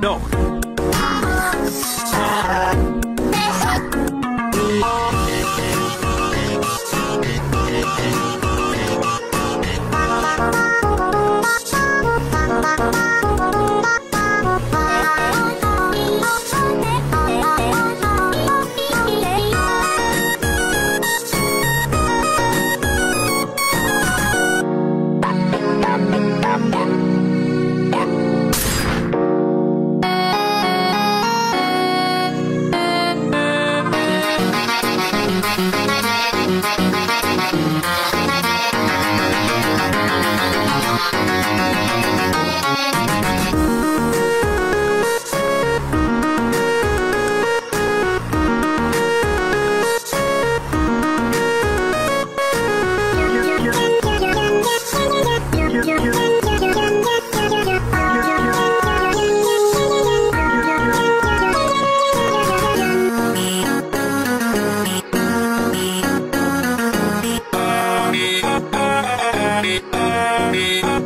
No. Me, me, me.